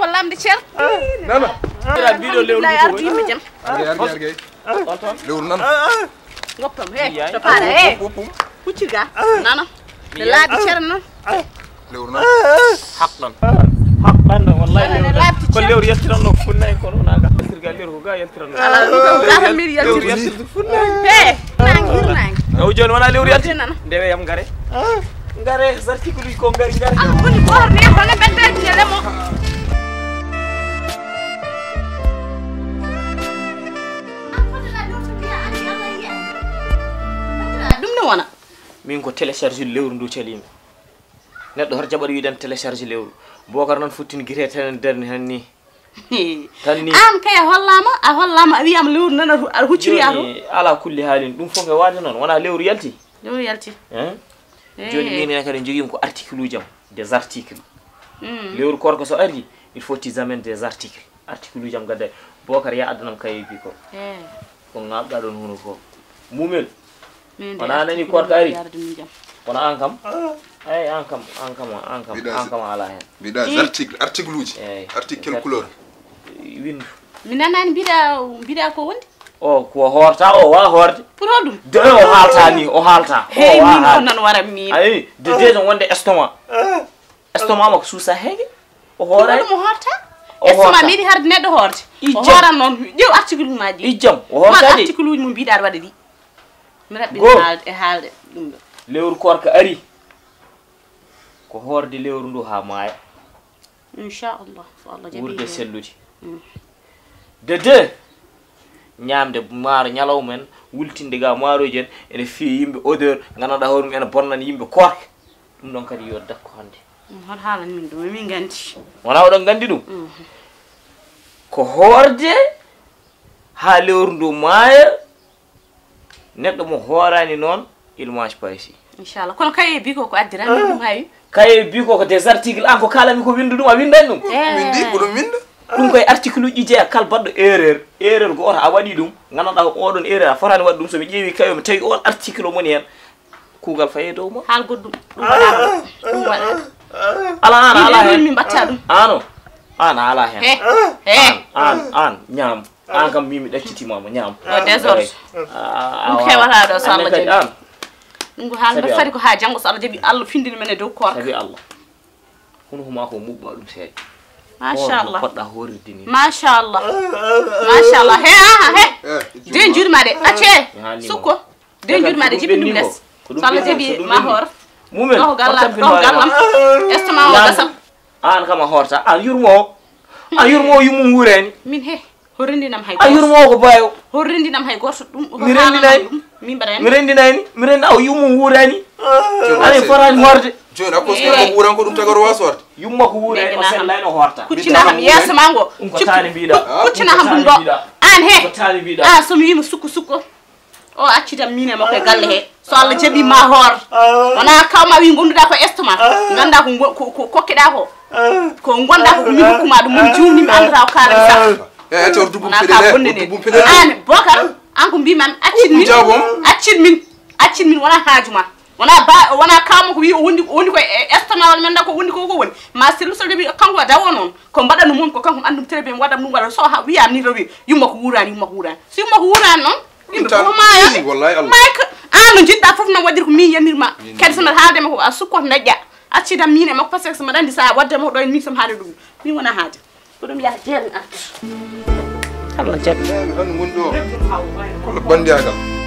ko lamde ceer nana. Ira mbiɗo lewru lay ndu ardu yimɓe jaam arge arge arge on toon lewru nana. Goppam he Yaay. to paɗa he huccirga nana. Noon lewru nana. Haqqan haqqan wallahi. Wala, lewru ne labti ko ceer. lewru yaltiranno ko funnayi kono wona ga yaltirga lewru ko ga yaltiranno ala lewru yaltirde yaltirde funnayi he nangue hirnangue o joni wona lewru yalti nana? Ndewe yam gare gare article uji ko gari gari an woni goto ne hono ɓeddaji e lemo. Ɗum ne wona min ko télécharge lewru ndu calimi neɗɗo hoto jaɓaɗo wiiden télécharge lewru. Bocar noon futtin guite tan darni han ni tan ni an kay a hollama a hollama a wiyama lewru nana aɗa hucciri ala kulli haalin ɗum fof e waade noon wona lewru yalti? Lewru yalti. Eh. Joni minen kadi joguimi ko article uji am des articles Mm. lewru korko so ari il faut tisamen des articles article. Uji am gadda bocar ya addanam kaye bi ko Eh, ko ŋabɗa ɗon huno fof mumel min Wona nani korko korka ari? min kono an kam eyi an kam an kam an kam an kam ala hen mbiɗa Eh. article article uji Eyi. article quelle couleur windu mi nanani mbiɗa mbiɗa ko wondi o ko horta o wa horde pour ɗum de o haalta ni o haalta hey o wa min haalde nan wara min ayi de déjà wonde estomac estomac makko suusa heege o hooray ɗum o horta O estoma horta. mi yiɗi harde neɗɗo hoorde o Ijam. horan noon ƴew article ɗi ijjam o horta de article uji mo mbiɗa aɗa waɗa ɗi mi raɓɓi e haalde ɗum ɗo lewru korka ari ko horde lewru ndu ha maaya inchallah so allah jaɓi wurde sellude de deux ñamde maaro ñalawmen wultinde ga maaroji en ene fiyi yimɓe odeur gandanɗa hoɗum ene bonnana yimɓe korka ɗum ɗon kadi yo dakko hande hoto haalani min ɗum min gandi wona oɗon gandi ɗum? Ko hoorde ha lewru ndu maaya neɗɗo mo hoorani noon il mange pas ici. Inchallah. Kono kaye bi ko ko addirani ɗum hawi kaye bi ko ko des articles an ko kalami ko windu ɗum a windani ɗum? Windi ko ɗum winda ɗum koye article uji jeeya kala baɗɗo erreur erreur goto a waɗi ɗum gandanɗa ko oɗon erreur a fotani waɗi ɗum somi ƴeewi kayo mi tawi on article o moni hen kuugal faye dow ma. Haal goɗɗum ɗum waɗama ɗum waɗa ala an ala hen. min mbatta ɗum. An o an ala hen. He he. An an ñaam. An kam mimi ɗaccitimama ñaam. O désordre. Ɗum hewata ɗo so Allah jaɓi an. Ɗum ko haalde Sabi fadi ko ha janggo so allah jaaɓi allah findini men e dow korka tawi allah. Hono huma ko muɓɓa ɗum seeɗa machallah poɗɗa horirde ni machallah machallah he aha he. Eh, de jurma de acce haalnima. sukko de Kadi jurma de ko ɗum jibi ɗum less so allah ɗum ma hoor mumen ɗo galla tampin ɗo hoore ma. gallam estomac o Ñaam- gasam an kam a horta an yurmo o an yurmo o yummum wuurani min he. Ho rendinam hay an yurmo o ko bayo. Ho rendinam hay goto ɗum Mi rendinani. mi rendinayni mi rendi aw wuurani ani horde joni a koske ko wuran ko ɗum tagaro waso warta yumma ko wuura o sellani o horta. Kuccinaham yeeso ma ngo tani mbiɗa kuccinaham ɗum ɗo an he a ah, somi wima sukko sukko o oh, accitan mine makko e galle he. So allah jaɓi ma hoor wona ah. kawma wi gonduɗa ko estomac ah. ganda ko kokkeɗa ko ko gonɗa ko mi hokkuma ɗum mum jumni mi andata o kalami sa. Eyi tor dubum peɗele an bocar an ko mbimami accin min. accin min. Accin min wona haaju ma wona ba wona kawma ko wi o wondi o wondi koye estomac men da ko wondi koko woni ma sellu so debi kanko dawo noon ko mbaɗanno mum ko kanko andum très bien waɗam ɗum waɗa so ha wiyam ni rewi yumma ko wurani yumma ko wurani so yumma ko wurani noon yimɓe fof Allah. mayka an no jiɗɗa foof noon waɗiri ko min yannirma kadi so mbaɗa haaldema ko a sukkoto daƴƴa accidam min e makko par ce que so mbaɗa andi sa waddema ko ɗo en min somi haade ɗum. Min wona haade. Ko ɗum yaha jeeɗa arta allah jaɓi tan gonɗo kolla bandiyagal